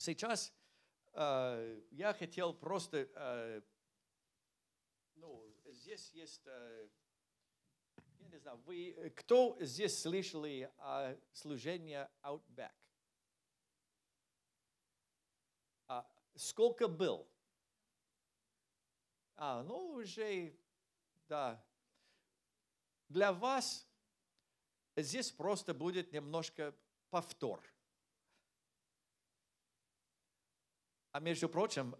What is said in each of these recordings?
Сейчас э, я хотел просто, э, ну, здесь есть, э, я не знаю, вы, кто здесь слышали о служении Outback? А, сколько был? А, ну, уже, да. Для вас здесь просто будет немножко повтор. А между прочим,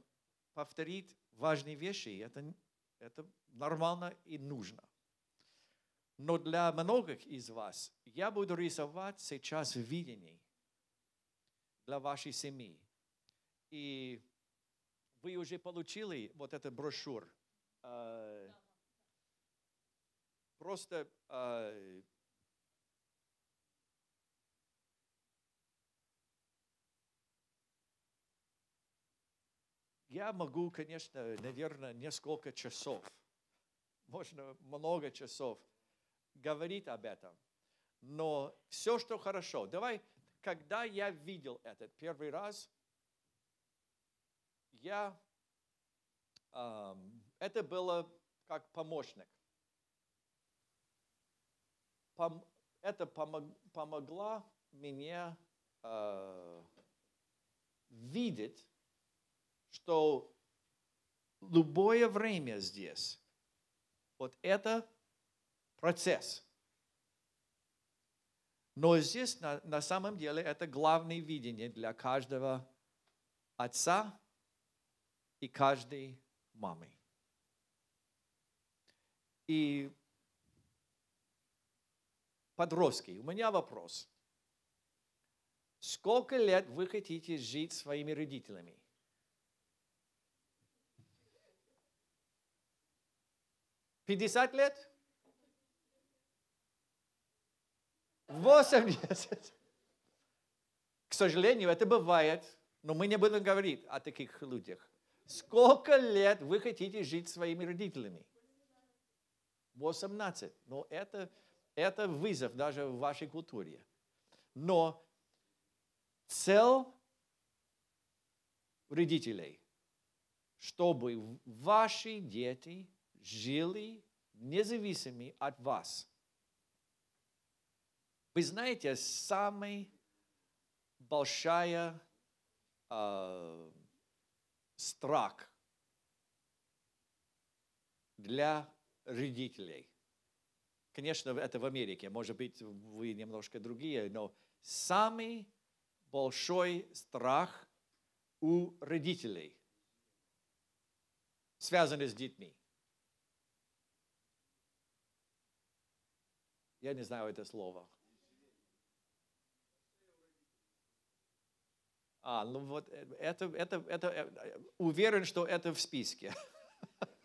повторить важные вещи, это, это нормально и нужно. Но для многих из вас я буду рисовать сейчас видение для вашей семьи. И вы уже получили вот этот брошюр. Э, Просто я могу, конечно, наверное, несколько часов, можно много часов говорить об этом. Но все, что хорошо. Давай, когда я видел этот первый раз, я, эм, это было как помощник. Пом, это помог, помогла мне э, видеть, что любое время здесь, вот это процесс. Но здесь на, на самом деле это главное видение для каждого отца и каждой мамы. И подростки, у меня вопрос. Сколько лет вы хотите жить своими родителями? Пятьдесят лет? Восемьдесят? К сожалению, это бывает, но мы не будем говорить о таких людях. Сколько лет вы хотите жить своими родителями? 18. Но это, это вызов даже в вашей культуре. Но цель родителей, чтобы ваши дети жили независимы от вас. Вы знаете, самая большая э, страх для родителей. Конечно, это в Америке, может быть, вы немножко другие, но самый большой страх у родителей, связанный с детьми. Я не знаю это слово. А, ну вот это, это, это, уверен, что это в списке.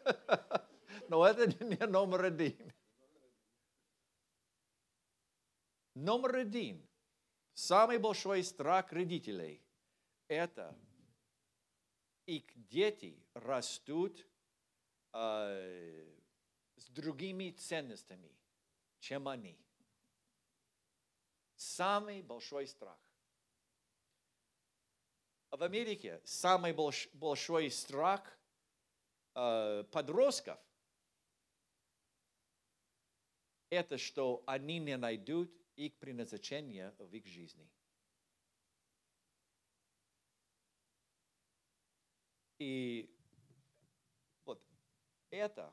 Но это не номер один. Номер один. Самый большой страх родителей – это их дети растут э, с другими ценностями, чем они. Самый большой страх. В Америке самый большой страх э, подростков – это что они не найдут их предназначение в их жизни. И вот это,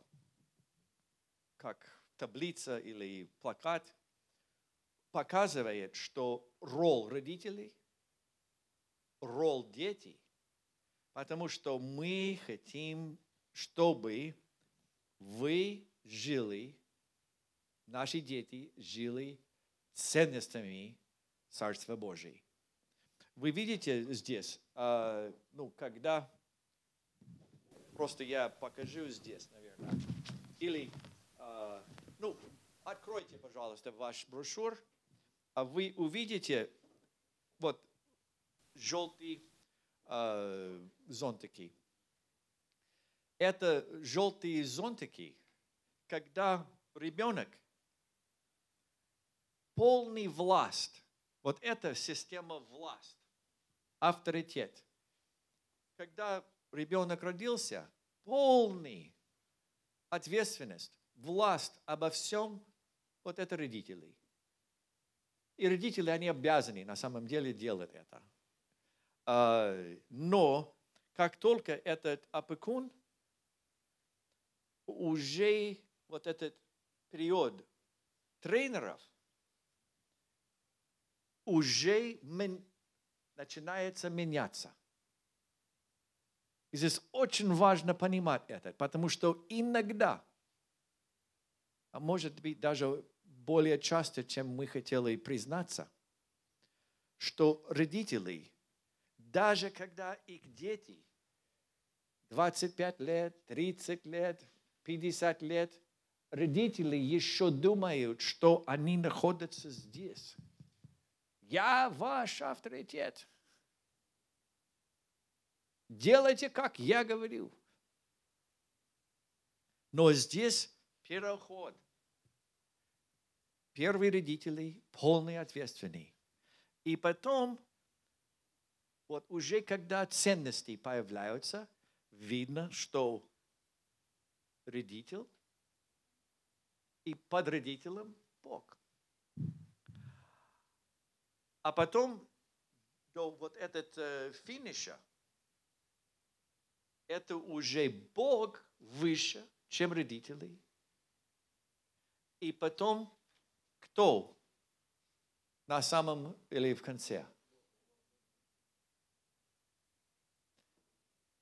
как таблица или плакат, показывает, что роль родителей, роль детей, потому что мы хотим, чтобы вы жили, наши дети жили ценностями Царства Божьего. Вы видите здесь, э, ну, когда, просто я покажу здесь, наверное, или, ну, откройте, пожалуйста, ваш брошюр, а вы увидите вот желтые э, зонтики. Это желтые зонтики, когда ребенок полный власть. Вот это система власть, авторитет. когда ребенок родился, полный ответственность, власть обо всем, вот это родителей. И родители, они обязаны на самом деле делать это. А, но как только этот опекун уже вот этот период тренеров уже начинается меняться. И здесь очень важно понимать это, потому что иногда, а может быть даже более часто, чем мы хотели признаться, что родители, даже когда их дети 25 лет, 30 лет, 50 лет, родители еще думают, что они находятся здесь. Я ваш авторитет. Делайте, как я говорю. Но здесь переход. Первые родители полные ответственные. И потом, вот уже когда ценности появляются, видно, что родитель и под родителем Бог. А потом до вот этот э, финиша, это уже Бог выше, чем родители. И потом кто на самом или в конце?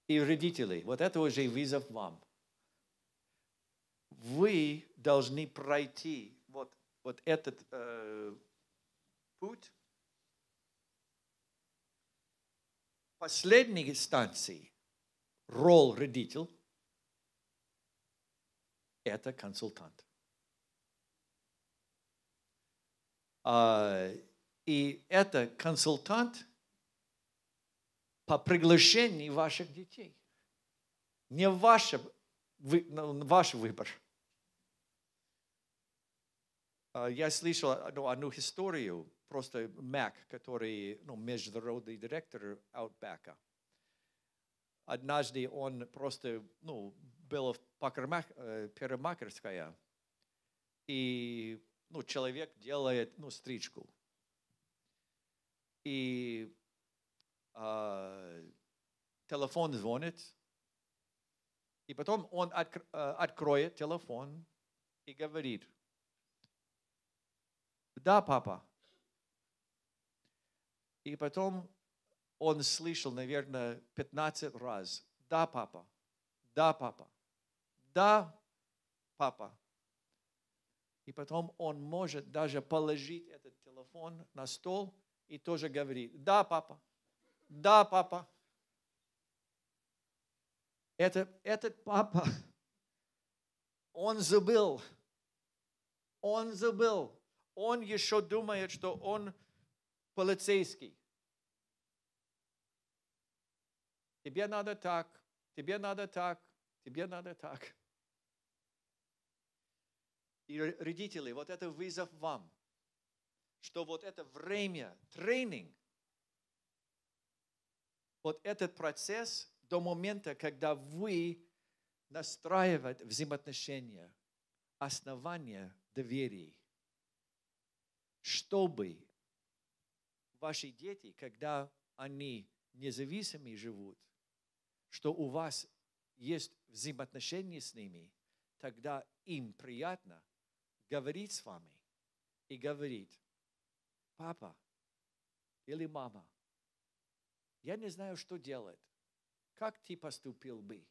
И родители, вот это уже вызов вам – вы должны пройти вот, вот этот э, путь. Последней станции роль родитель – это консультант. А, и это консультант по приглашению ваших детей. Не ваше, вы, ваш выбор – я слышал ну, одну историю, просто Мак, который ну, международный директор Outback. Однажды он просто ну, был в перемакерская, и ну, человек делает ну, стрижку. И э, телефон звонит, и потом он откр- откроет телефон и говорит – да, папа. И потом он слышал, наверное, 15 раз. Да, папа. Да, папа. Да, папа. И потом он может даже положить этот телефон на стол и тоже говорит, да, папа, да, папа. Это, этот папа, он забыл, он забыл, он еще думает, что он полицейский. Тебе надо так, тебе надо так, тебе надо так. И родители, вот это вызов вам, что вот это время, тренинг, вот этот процесс до момента, когда вы настраиваете взаимоотношения, основания доверия чтобы ваши дети, когда они независимы живут, что у вас есть взаимоотношения с ними, тогда им приятно говорить с вами и говорить, папа или мама, я не знаю, что делать. Как ты поступил бы?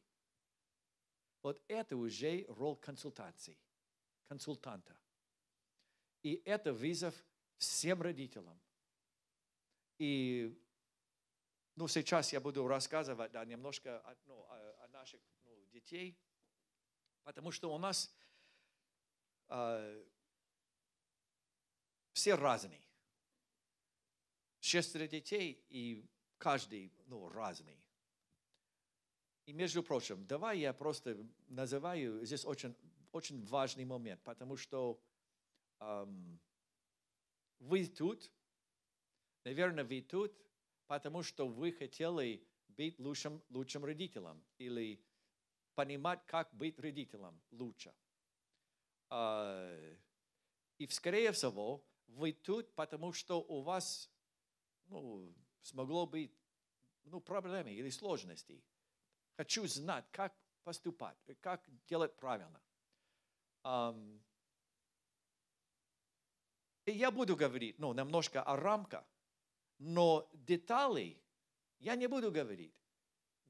Вот это уже роль консультации, консультанта. И это вызов всем родителям. И ну, сейчас я буду рассказывать да, немножко ну, о, о наших ну, детей, потому что у нас все разные. Шестеро детей, и каждый ну, разный. И между прочим, давай я просто называю здесь очень, очень важный момент, потому что вы тут, наверное, вы тут, потому что вы хотели быть лучшим, лучшим родителем или понимать, как быть родителем лучше. А, И, скорее всего, вы тут, потому что у вас ну, смогло быть ну, проблемы или сложности. Хочу знать, как поступать, как делать правильно. И я буду говорить, ну, немножко о рамках, но деталей я не буду говорить.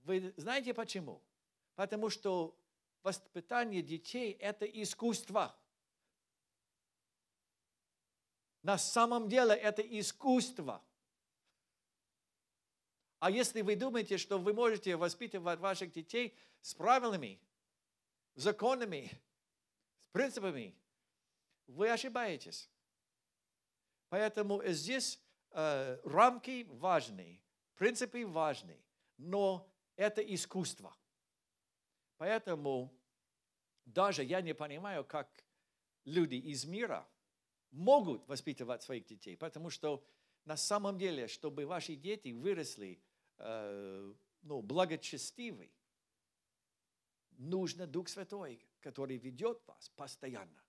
Вы знаете почему? Потому что воспитание детей – это искусство. На самом деле это искусство. А если вы думаете, что вы можете воспитывать ваших детей с правилами, законами, с принципами, вы ошибаетесь. Поэтому здесь э, рамки важны, принципы важны, но это искусство. Поэтому даже я не понимаю, как люди из мира могут воспитывать своих детей, потому что на самом деле, чтобы ваши дети выросли э, ну, благочестивы, нужно Дух Святой, который ведет вас постоянно.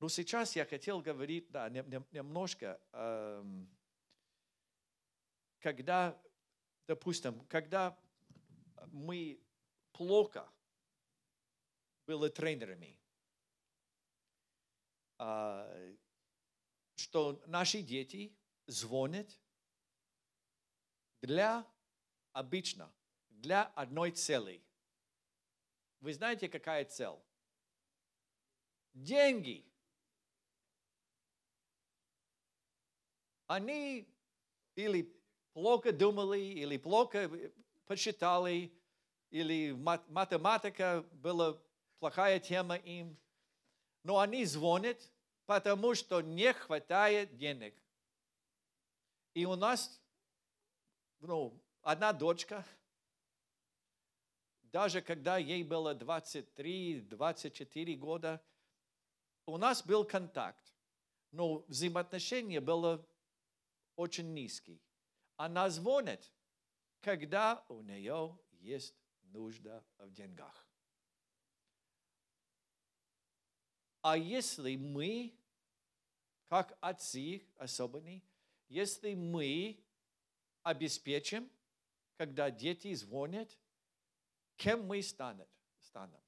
Но сейчас я хотел говорить, да, нем- нем- немножко, эм, когда, допустим, когда мы плохо были тренерами, а, что наши дети звонят для обычно, для одной цели. Вы знаете, какая цель? Деньги. Они или плохо думали, или плохо посчитали, или мат- математика была плохая тема им. Но они звонят, потому что не хватает денег. И у нас ну, одна дочка, даже когда ей было 23-24 года, у нас был контакт, но взаимоотношение было очень низкий. Она звонит, когда у нее есть нужда в деньгах. А если мы, как отцы особенные, если мы обеспечим, когда дети звонят, кем мы станет, станем?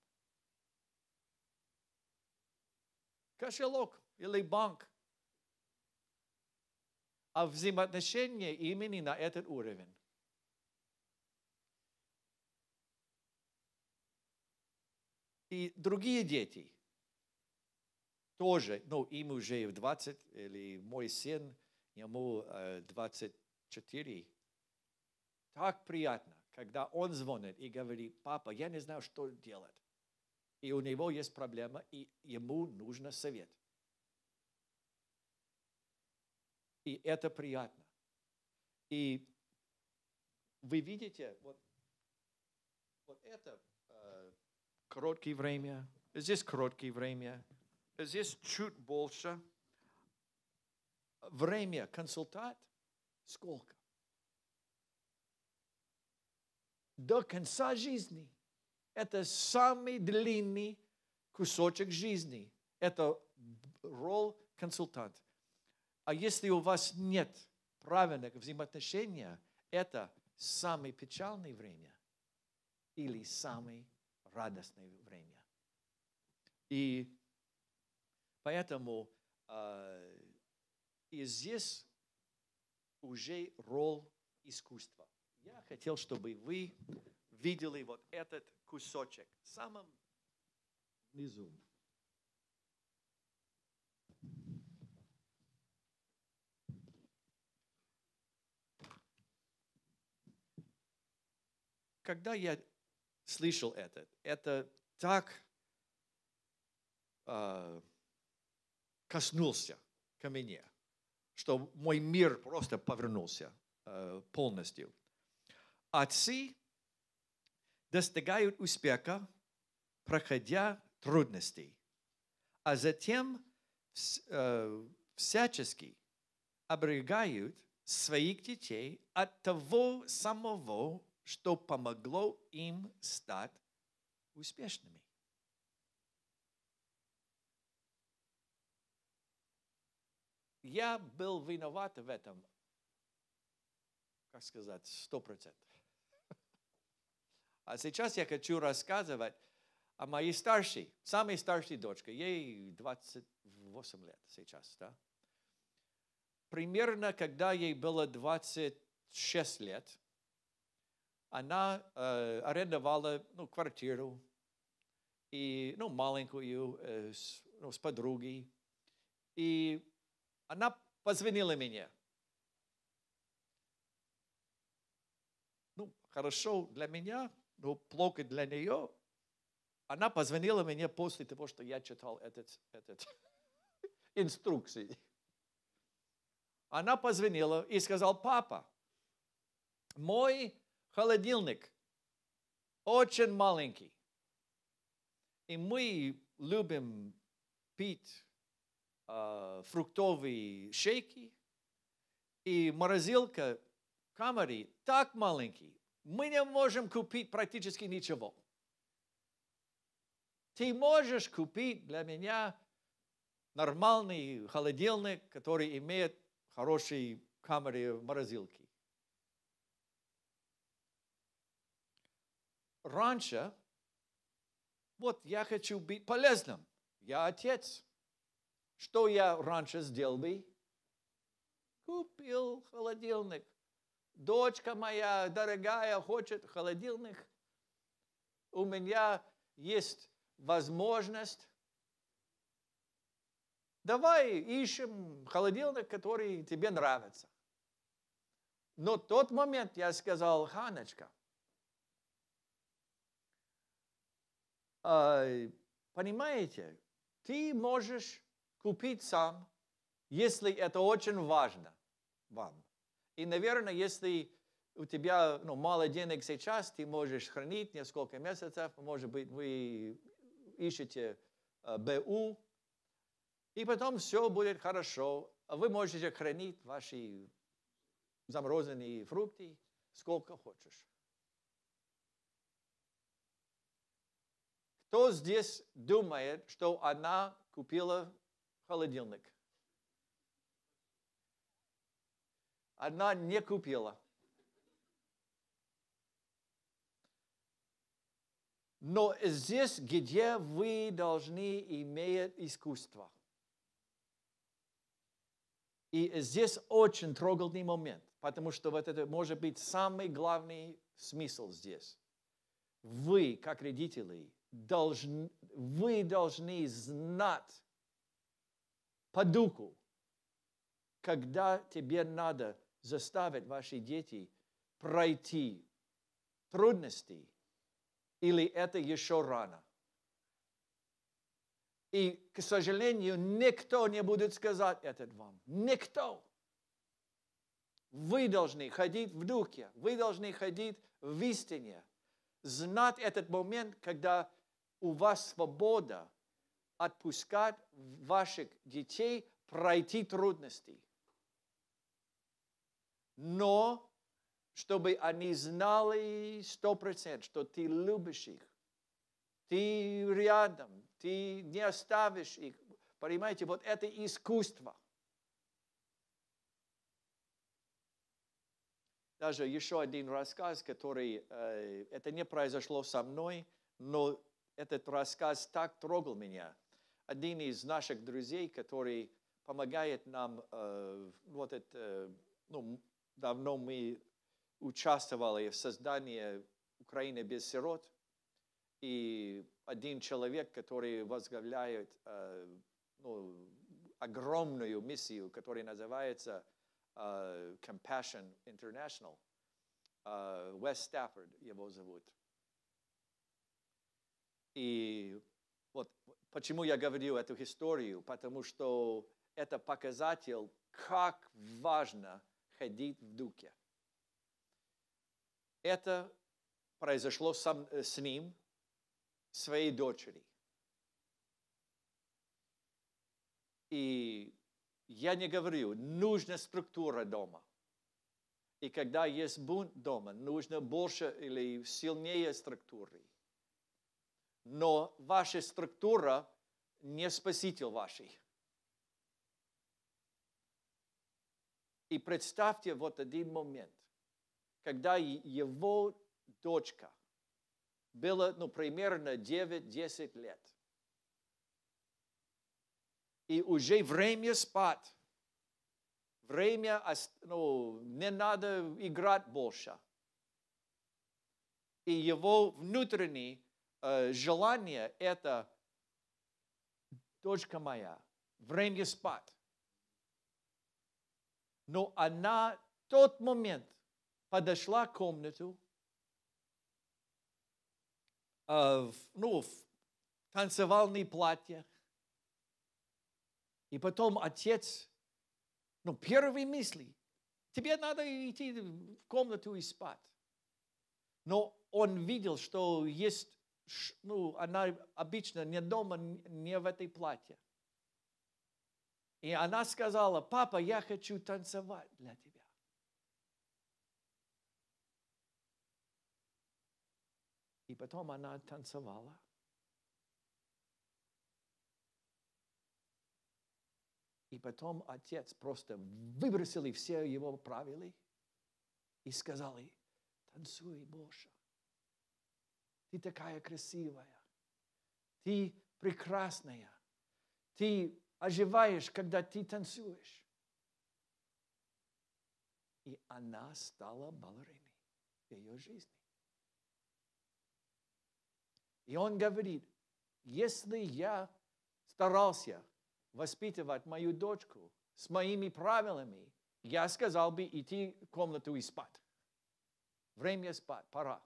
Кошелек или банк. А взаимоотношения именно на этот уровень. И другие дети тоже, ну, им уже в 20, или мой сын, ему э, 24. Так приятно, когда он звонит и говорит, папа, я не знаю, что делать. И у него есть проблема, и ему нужен совет. И это приятно. И вы видите, вот, вот это э, короткое время, здесь короткое время, здесь чуть больше. Время консультат сколько? До конца жизни. Это самый длинный кусочек жизни. Это роль консультанта. А если у вас нет правильных взаимоотношений, это самое печальное время или самое радостное время. И поэтому э, и здесь уже роль искусства. Я хотел, чтобы вы видели вот этот кусочек в самом низу. Когда я слышал это, это так э, коснулся ко мне, что мой мир просто повернулся э, полностью. Отцы достигают успеха, проходя трудности, а затем э, всячески оберегают своих детей от того самого, что помогло им стать успешными. Я был виноват в этом, как сказать, сто процентов. А сейчас я хочу рассказывать о моей старшей, самой старшей дочке. Ей 28 лет сейчас, да? Примерно, когда ей было 26 лет, она э, арендовала ну, квартиру, и, ну, маленькую, э, с, ну, с подругой. И она позвонила мне. Ну, хорошо для меня, но плохо для нее. Она позвонила мне после того, что я читал этот, этот инструкции. Она позвонила и сказала, папа, мой холодильник очень маленький. И мы любим пить э, фруктовые шейки. И морозилка в камере так маленький. Мы не можем купить практически ничего. Ты можешь купить для меня нормальный холодильник, который имеет хорошие камеры в Раньше, вот я хочу быть полезным. Я отец. Что я раньше сделал бы? Купил холодильник. Дочка моя дорогая хочет холодильник. У меня есть возможность. Давай ищем холодильник, который тебе нравится. Но в тот момент я сказал, Ханочка, понимаете, ты можешь купить сам, если это очень важно вам. И, наверное, если у тебя ну, мало денег сейчас, ты можешь хранить несколько месяцев, может быть, вы ищете э, БУ, и потом все будет хорошо. Вы можете хранить ваши замороженные фрукты сколько хочешь. Кто здесь думает, что она купила холодильник? Она не купила. Но здесь, где вы должны иметь искусство. И здесь очень трогательный момент, потому что вот это может быть самый главный смысл здесь. Вы, как родители, должны, вы должны знать по духу, когда тебе надо заставить ваши дети пройти трудности, или это еще рано. И, к сожалению, никто не будет сказать это вам. Никто. Вы должны ходить в духе, вы должны ходить в истине, знать этот момент, когда у вас свобода отпускать ваших детей пройти трудности. Но чтобы они знали сто процентов, что ты любишь их, ты рядом, ты не оставишь их. Понимаете, вот это искусство. Даже еще один рассказ, который, э, это не произошло со мной, но этот рассказ так трогал меня. Один из наших друзей, который помогает нам, э, вот это, ну, давно мы участвовали в создании Украины без сирот, и один человек, который возглавляет э, ну, огромную миссию, которая называется uh, Compassion International. Uh, West Stafford его зовут. И вот почему я говорю эту историю, потому что это показатель, как важно ходить в духе. Это произошло сам, э, с ним, своей дочери. И я не говорю, нужна структура дома. И когда есть бунт дома, нужно больше или сильнее структуры. Но ваша структура не спаситель вашей. И представьте вот один момент, когда его дочка была, ну, примерно 9-10 лет. И уже время спать. Время, ну, не надо играть больше. И его внутреннее э, желание – это дочка моя, время спать. Но она в тот момент подошла к комнату, э, в, ну, в танцевальное платье. И потом отец, ну, первые мысли, тебе надо идти в комнату и спать. Но он видел, что есть, ну, она обычно не дома, не в этой платье. И она сказала, папа, я хочу танцевать для тебя. И потом она танцевала. И потом отец просто выбросил все его правила и сказал ей, танцуй больше. Ты такая красивая. Ты прекрасная. Ты оживаешь, когда ты танцуешь. И она стала балериной в ее жизни. И он говорит, если я старался воспитывать мою дочку с моими правилами, я сказал бы идти в комнату и спать. Время спать, пора.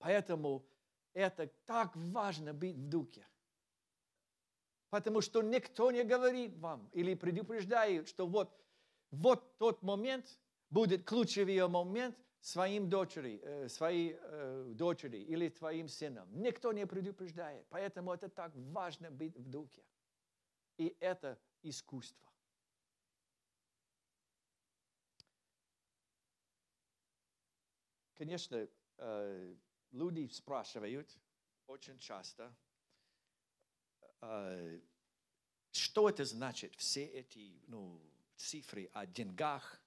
Поэтому это так важно быть в духе. Потому что никто не говорит вам или предупреждает, что вот, вот тот момент будет ключевой момент своим дочери, э, своей э, дочери или твоим сыном. Никто не предупреждает. Поэтому это так важно быть в духе. И это искусство. Конечно, э, люди спрашивают очень часто, э, что это значит, все эти ну, цифры о деньгах,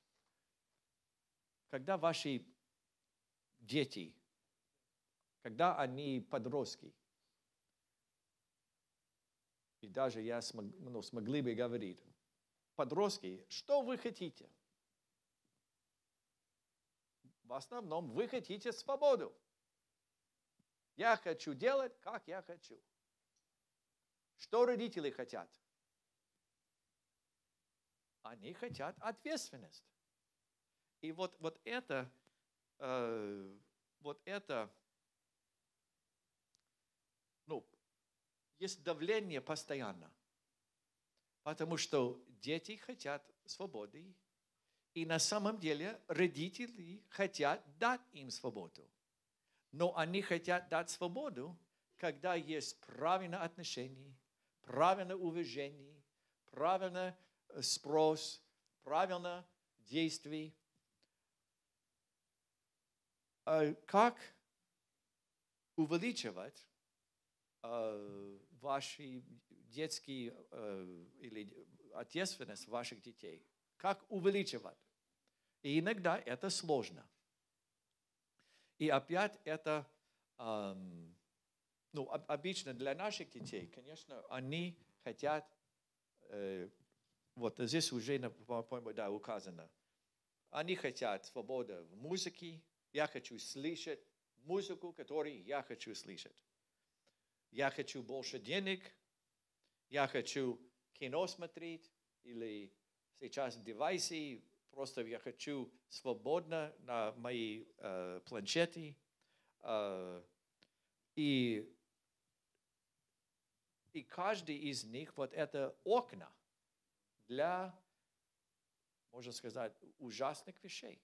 когда ваши дети, когда они подростки, и даже я смог, ну, смогли бы говорить, подростки, что вы хотите? В основном вы хотите свободу. Я хочу делать, как я хочу. Что родители хотят? Они хотят ответственность. И вот, вот это, э, вот это, ну, есть давление постоянно. Потому что дети хотят свободы, и на самом деле родители хотят дать им свободу. Но они хотят дать свободу, когда есть правильное отношение, правильное уважение, правильный э, спрос, правильное действие. А как увеличивать э, ваши детские э, или ответственность ваших детей? Как увеличивать? И иногда это сложно. И опять это, эм, ну, обычно для наших детей, конечно, они хотят, э, вот здесь уже, по-моему, да, указано, они хотят свободы в музыке, я хочу слышать музыку, которую я хочу слышать. Я хочу больше денег, я хочу кино смотреть или сейчас девайсы, просто я хочу свободно на мои э, планшеты. Э, и, и каждый из них вот это окна для, можно сказать, ужасных вещей.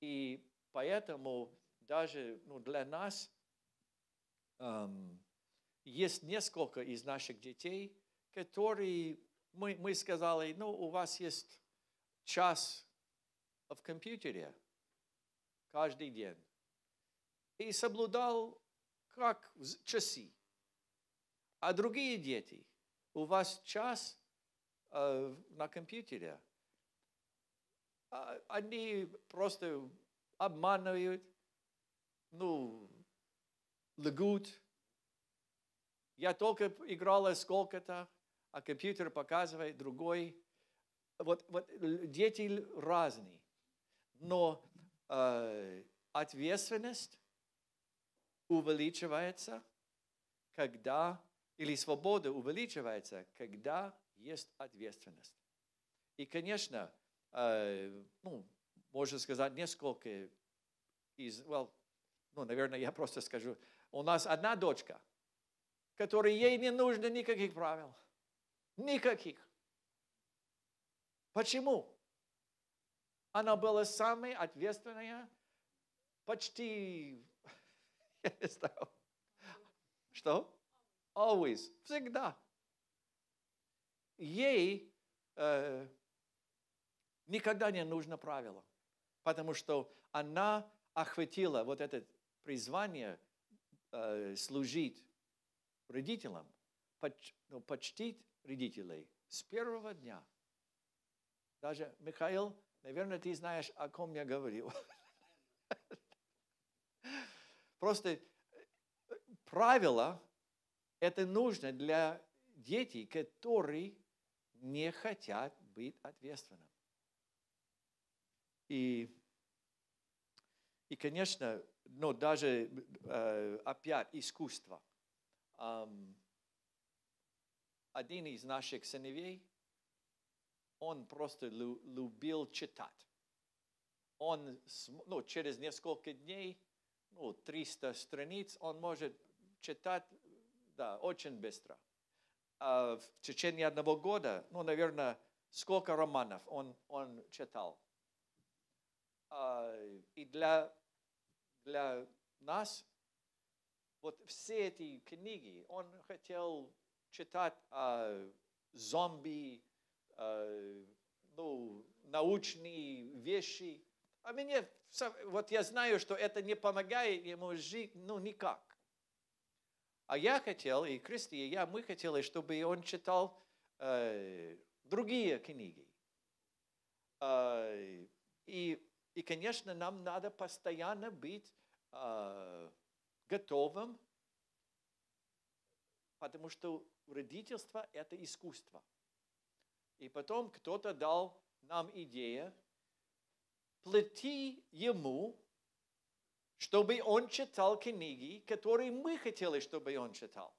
И поэтому даже ну, для нас эм, есть несколько из наших детей, которые мы, мы сказали, ну, у вас есть час в компьютере каждый день и соблюдал как часы. А другие дети, у вас час э, на компьютере, а, они просто обманывают, ну, лгут. Я только играла сколько-то, а компьютер показывает другой. Вот, вот дети разные, но э, ответственность увеличивается, когда, или свобода увеличивается, когда есть ответственность. И, конечно, э, ну, можно сказать, несколько из, well, ну, наверное, я просто скажу, у нас одна дочка, которой ей не нужно никаких правил. Никаких. Почему? Она была самой ответственная, почти, я не знаю, что? Always, всегда. Ей э, никогда не нужно правило, потому что она охватила вот это призвание э, служить родителям, поч- ну, почтить родителей с первого дня. Даже, Михаил, наверное, ты знаешь, о ком я говорил. Просто правила это нужно для детей, которые не хотят быть ответственным. И, и конечно, но даже э, опять искусство. Ам, один из наших сыновей, он просто лю- любил читать. Он ну, через несколько дней, ну, 300 страниц, он может читать да, очень быстро. А в течение одного года, ну, наверное, сколько романов он, он читал. А, и для, для нас вот все эти книги он хотел читать о зомби, ну, научные вещи. А мне, вот я знаю, что это не помогает ему жить, ну, никак. А я хотел, и Кристи, и я, мы хотели, чтобы он читал э, другие книги. Э, и, и, конечно, нам надо постоянно быть э, готовым, потому что родительство – это искусство. И потом кто-то дал нам идею, плати ему, чтобы он читал книги, которые мы хотели, чтобы он читал.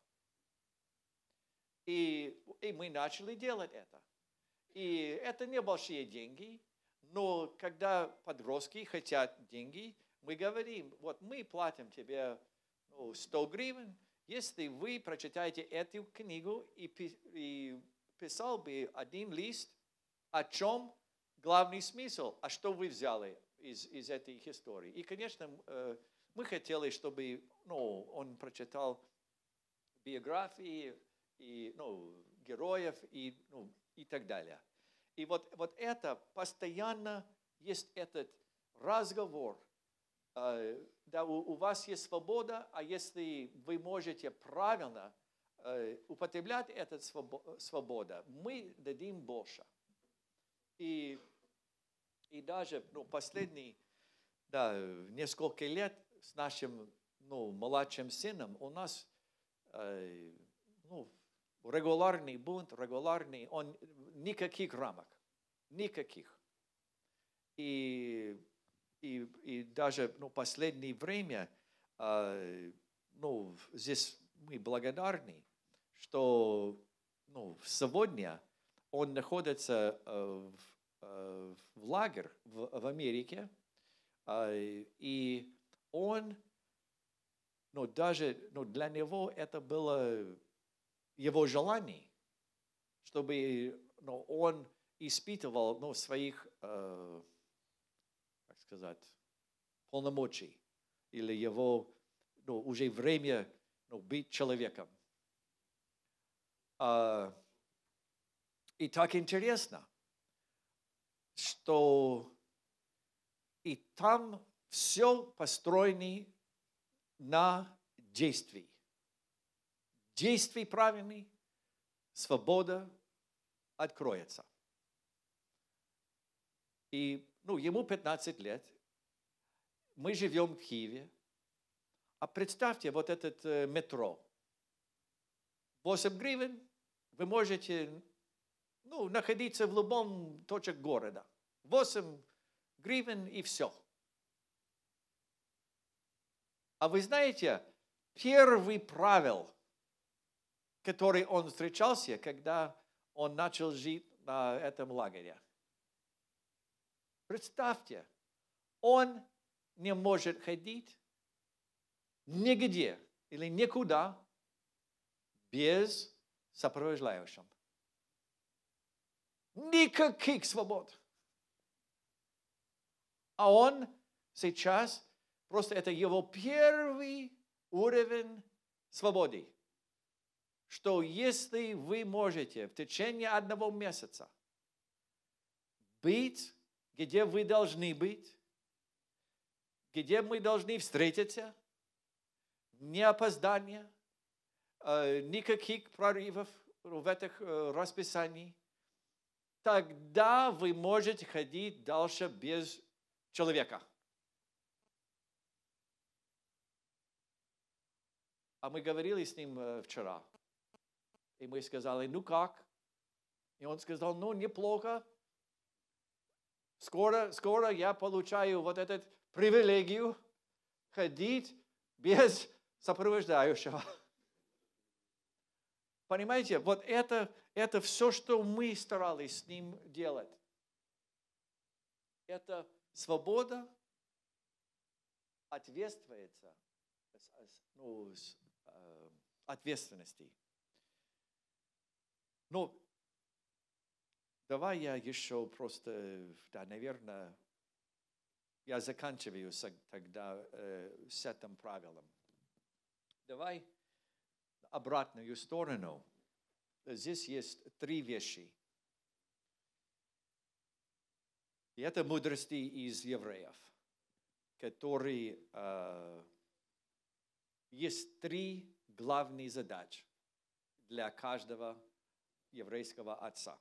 И, и мы начали делать это. И это небольшие деньги, но когда подростки хотят деньги, мы говорим, вот мы платим тебе ну, 100 гривен, если вы прочитаете эту книгу и, и писал бы один лист, о чем главный смысл, а что вы взяли из, из этой истории. И, конечно, э, мы хотели, чтобы ну, он прочитал биографии и, ну, героев и, ну, и так далее. И вот, вот это постоянно есть этот разговор. Э, Да, у, у вас есть свобода, а если вы можете правильно употреблять эту свобо- свобода, мы дадим больше. И, и даже ну, последние да, несколько лет с нашим ну, младшим сыном у нас э, ну, регулярный бунт, регулярный, он никаких рамок, никаких. И, и, и даже ну, последнее время, э, ну, здесь мы благодарны, что ну, сегодня он находится э, в, э, в лагерь в, в Америке, э, и он, ну, даже ну, для него это было его желание, чтобы ну, он испытывал ну, своих, как сказать, полномочий, или его ну, уже время ну, быть человеком. А, и так интересно. что и там все построено на действии. Действий правильный, свобода откроется. И ну, ему 15 лет, мы живем в Киеве, а представьте вот этот э, метро. 8 гривен, вы можете ну, находиться в любом точке города. 8 гривен и все. А вы знаете, первый правил, который он встречался, когда он начал жить на этом лагере. Представьте, он не может ходить нигде или никуда без сопровождающим. Никаких свобод. А он сейчас, просто это его первый уровень свободы. Что если вы можете в течение одного месяца быть, где вы должны быть, где мы должны встретиться, не опоздания, э, никаких прорывов в этих э, расписаниях, тогда вы можете ходить дальше без человека. А мы говорили с ним э, вчера. И мы сказали, ну как? И он сказал, ну неплохо. Скоро, скоро я получаю вот эту привилегию ходить без сопровождающего. Понимаете, вот это, это все, что мы старались с ним делать. Это свобода ответствуется, ну, с, э, ответственности. Ну, давай я еще просто, да, наверное, я заканчиваю тогда э, с этим правилом. Давай обратную сторону. Здесь есть три вещи. И это мудрости из евреев, которые э, есть три главные задачи для каждого еврейского отца.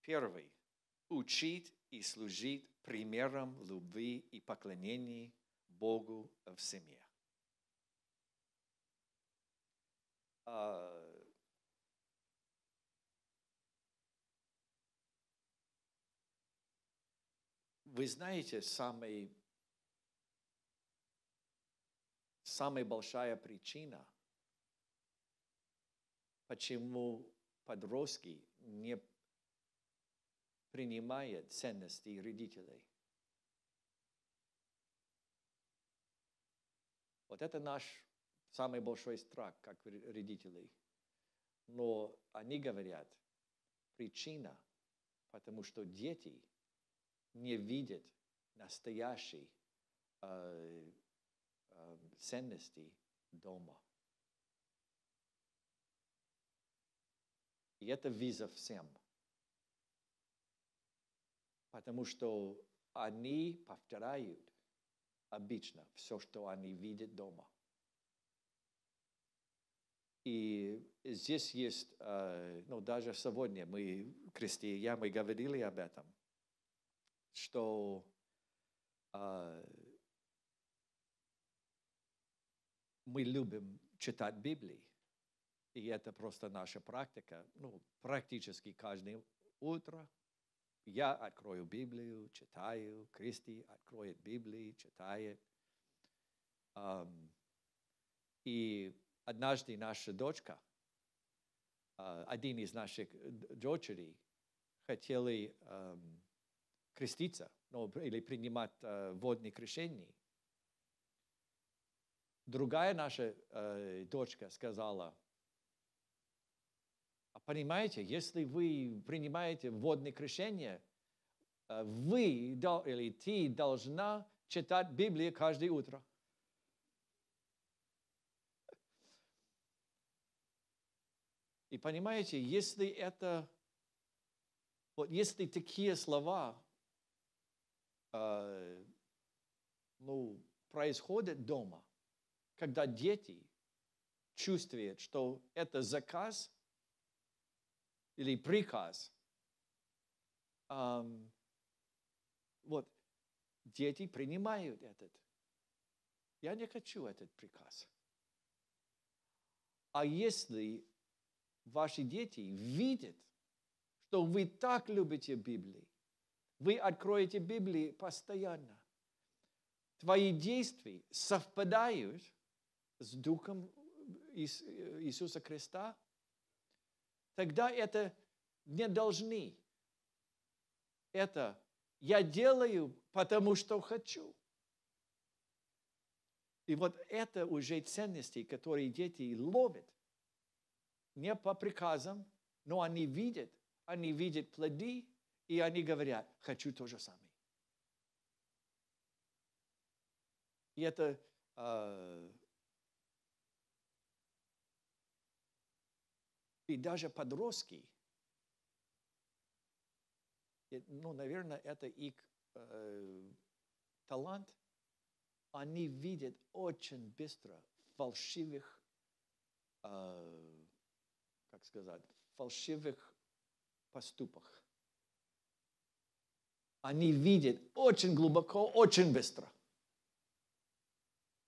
Первый – учить и служить примером любви и поклонения Богу в семье. А, Вы знаете, самый, самая большая причина, почему подростки не принимают ценности родителей. Вот это наш самый большой страх, как родителей. Но они говорят, причина, потому что дети – не видит настоящей э, э, ценности дома. И это виза всем. Потому что они повторяют обычно все, что они видят дома. И здесь есть, э, ну даже сегодня мы, крестьяне, мы говорили об этом – что э, мы любим читать Библию. И это просто наша практика. Ну, практически каждое утро я открою Библию, читаю, Кристи откроет Библию, читает. Um, и однажды наша дочка, uh, один из наших дочерей, хотели um, креститься ну, или принимать э, водные крещения. Другая наша э, дочка сказала, а понимаете, если вы принимаете водное крещение, э, вы или ты должна читать Библию каждое утро. И понимаете, если это Вот если такие слова э, ну, происходят дома, когда дети чувствуют, что это заказ или приказ, эм, вот дети принимают этот. Я не хочу этот приказ. А если ваши дети видят, что вы так любите Библию, вы откроете Библию постоянно. Твои действия совпадают с Духом Иисуса Христа, тогда это не должны. Это я делаю, потому что хочу. И вот это уже ценности, которые дети ловят. Не по приказам, но они видят, они видят плоды, и они говорят, хочу то же самое. И это э, и даже подростки, ну, наверное, это их э, талант, они видят очень быстро фальшивых, э, как сказать, фальшивых поступках. Они видят очень глубоко, очень быстро.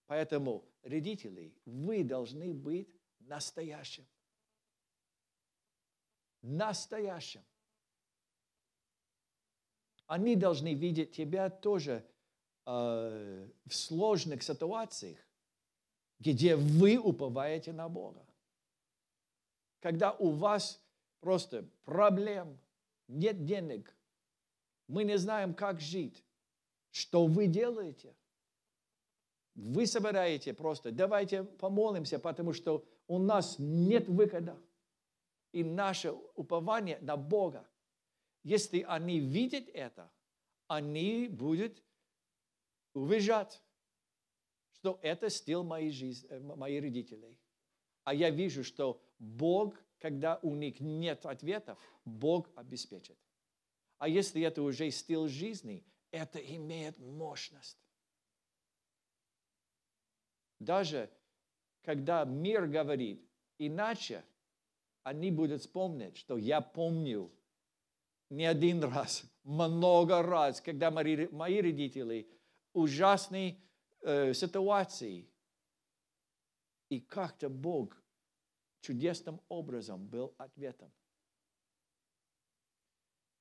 Поэтому, родители, вы должны быть настоящим. Настоящим. Они должны видеть тебя тоже э, в сложных ситуациях, где вы уповаете на Бога. Когда у вас просто проблем, нет денег, мы не знаем, как жить. Что вы делаете? Вы собираете просто, давайте помолимся, потому что у нас нет выхода. И наше упование на Бога. Если они видят это, они будут уезжать, что это стиль моей жизни, э, моих родителей. А я вижу, что Бог, когда у них нет ответов, Бог обеспечит. А если это уже стиль жизни, это имеет мощность. Даже когда мир говорит иначе, они будут вспомнить, что я помню не один раз, много раз, когда мои, мои родители ужасные э, ситуации, и как-то Бог чудесным образом был ответом.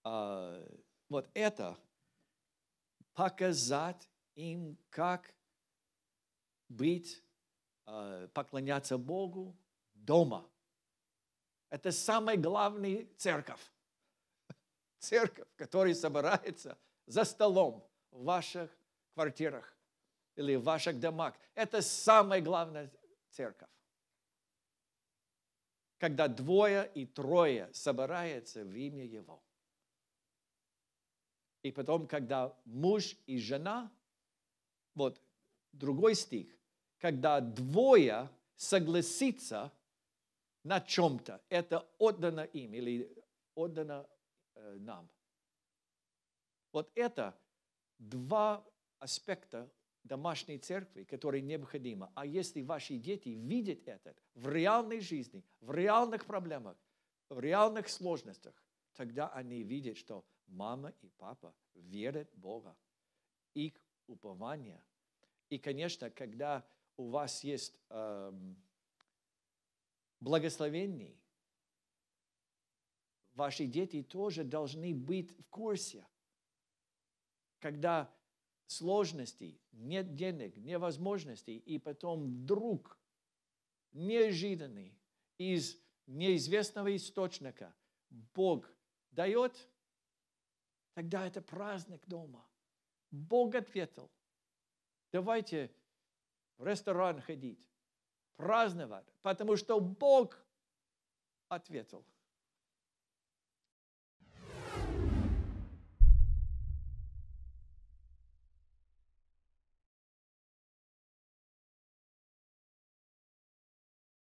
А, вот это показать им, как быть, а, поклоняться Богу дома. Это самая главная церковь. Церковь, которая собирается за столом в ваших квартирах или в ваших домах. Это самая главная церковь. Когда двое и трое собираются в имя Его. И потом, когда муж и жена, вот другой стих, когда двое согласится на чем-то, это отдано им или отдано э, нам. Вот это два аспекта домашней церкви, которые необходимы. А если ваши дети видят это в реальной жизни, в реальных проблемах, в реальных сложностях, тогда они видят, что мама и папа верят в Бога. Их упование. И, конечно, когда у вас есть эм, благословение, ваши дети тоже должны быть в курсе. Когда сложностей, нет денег, невозможностей, и потом вдруг неожиданный из неизвестного источника Бог дает, тогда это праздник дома. Бог ответил. Давайте в ресторан ходить, праздновать, потому что Бог ответил –